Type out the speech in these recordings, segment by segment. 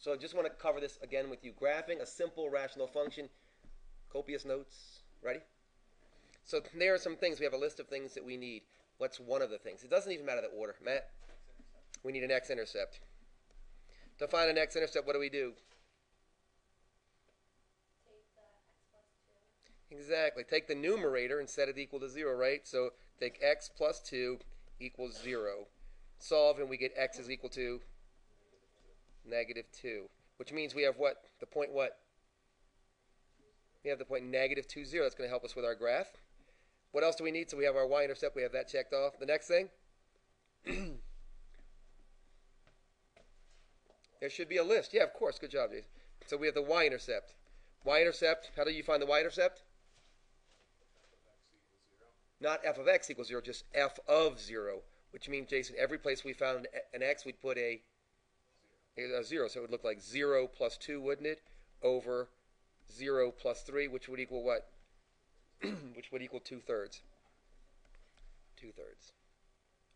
So I just want to cover this again with you. Graphing a simple rational function. Copious notes. Ready? So there are some things. We have a list of things that we need. What's one of the things? It doesn't even matter the order. Matt, we need an x-intercept. To find an x-intercept, what do we do? Exactly. Take the numerator and set it equal to 0, right? So take x plus 2 equals 0. Solve and we get x is equal to negative 2. Which means we have what? The point what? We have the point negative 2, 0. That's going to help us with our graph. What else do we need? So we have our y-intercept. We have that checked off. The next thing? there should be a list. Yeah, of course. Good job, Jason. So we have the y-intercept. Y-intercept, how do you find the y-intercept? Not f of x equals 0, just f of 0, which means, Jason, every place we found an x, we'd put a, a 0. So it would look like 0 plus 2, wouldn't it? Over 0 plus 3, which would equal what? which would equal 2 thirds. 2 thirds.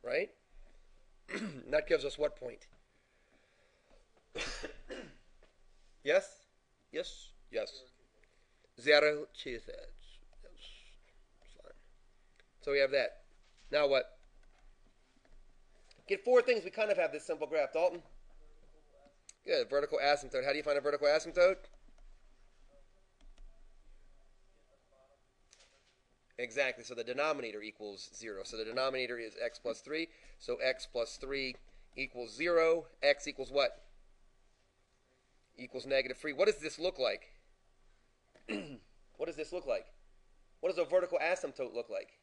Right? that gives us what point? yes? Yes? Yes. 0, 2 thirds. So we have that. Now what? Get four things. We kind of have this simple graph. Dalton? Good. Vertical asymptote. How do you find a vertical asymptote? Exactly. So the denominator equals 0. So the denominator is x plus 3. So x plus 3 equals 0. x equals what? Equals negative 3. What does this look like? what does this look like? What does a vertical asymptote look like?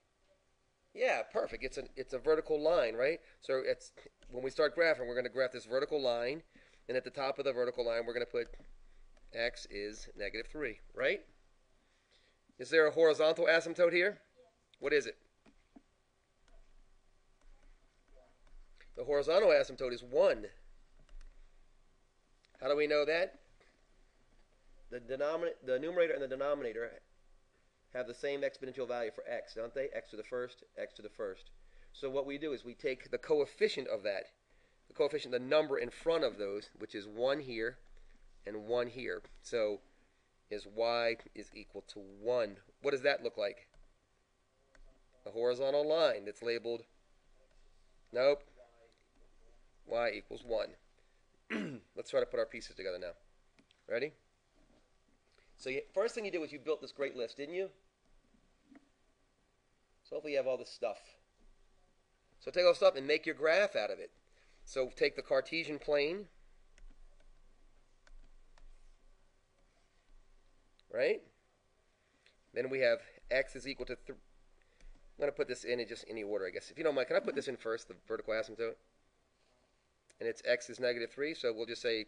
Yeah, perfect. It's a it's a vertical line, right? So it's when we start graphing, we're going to graph this vertical line, and at the top of the vertical line, we're going to put x is negative 3, right? Is there a horizontal asymptote here? What is it? The horizontal asymptote is 1. How do we know that? The, the numerator and the denominator have the same exponential value for x, don't they? x to the first, x to the first. So what we do is we take the coefficient of that, the coefficient, the number in front of those, which is 1 here and 1 here. So is y is equal to 1. What does that look like? A horizontal line that's labeled, nope, y equals 1. Let's try to put our pieces together now. Ready? So you, first thing you did was you built this great list, didn't you? So hopefully you have all this stuff. So take all this stuff and make your graph out of it. So take the Cartesian plane, right? Then we have x is equal to 3. I'm going to put this in in just any order, I guess. If you don't mind, can I put this in first, the vertical asymptote? And it's x is negative 3, so we'll just say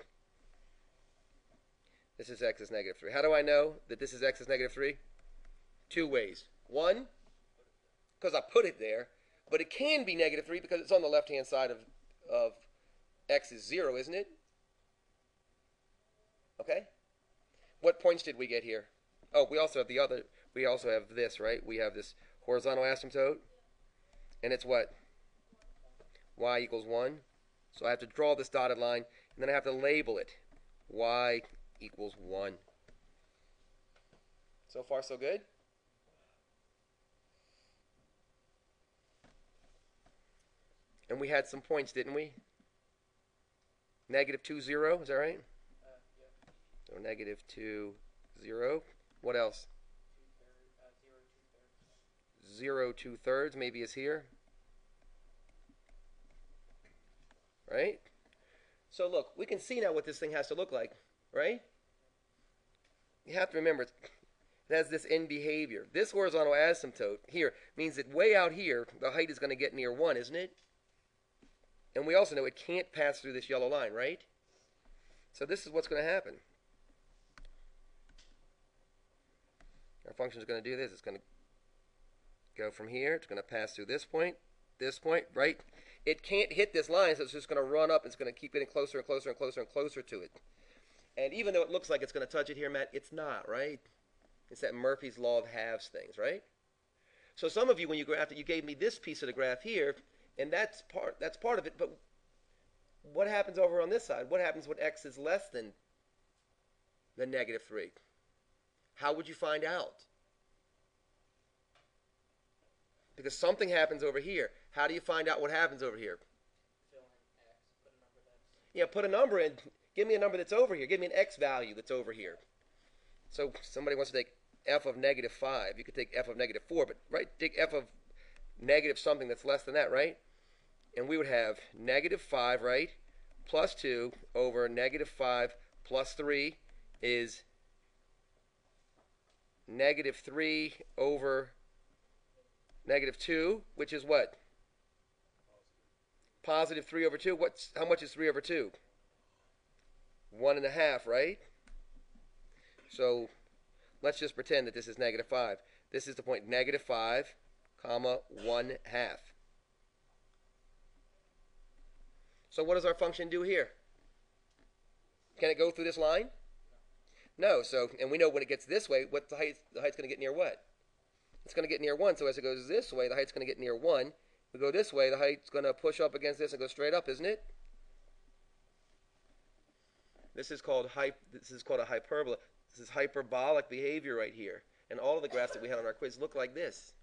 this is x is negative 3. How do I know that this is x is negative 3? Two ways. One, because I put it there, but it can be negative 3 because it's on the left-hand side of, of x is 0, isn't it? Okay? What points did we get here? Oh, we also have the other, we also have this, right? We have this horizontal asymptote, and it's what? y equals 1. So I have to draw this dotted line, and then I have to label it. y equals 1. So far, so good? And we had some points, didn't we? Negative 2, 0, is that right? So negative 2, 0. What else? Zero, two 0, 2 thirds maybe is here. Right? So look, we can see now what this thing has to look like, right? You have to remember, it has this end behavior. This horizontal asymptote here means that way out here, the height is going to get near 1, isn't it? And we also know it can't pass through this yellow line, right? So this is what's going to happen. Our function is going to do this. It's going to go from here. It's going to pass through this point, this point, right? It can't hit this line, so it's just going to run up. It's going to keep getting closer and closer and closer and closer to it. And even though it looks like it's going to touch it here, Matt, it's not, right? It's that Murphy's Law of halves things, right? So some of you, when you graphed it, you gave me this piece of the graph here, and that's part that's part of it. But what happens over on this side? What happens when x is less than the negative 3? How would you find out? Because something happens over here. How do you find out what happens over here? Yeah, put a number in. Give me a number that's over here. Give me an x value that's over here. So somebody wants to take f of negative 5. You could take f of negative 4, but right, take f of negative something that's less than that, right? And we would have negative 5, right? Plus 2 over negative 5 plus 3 is negative 3 over negative 2, which is what? Positive 3 over 2. What's How much is 3 over 2? One and a half, right? So let's just pretend that this is negative 5. This is the point negative 5, comma, 1 half. So what does our function do here? Can it go through this line? No. So, and we know when it gets this way, what the height? The height's going to get near what? It's going to get near 1. So as it goes this way, the height's going to get near 1. We go this way, the height's going to push up against this and go straight up, isn't it? This is called hy- This is called a hyperbola. This is hyperbolic behavior right here. And all of the graphs that we had on our quiz look like this.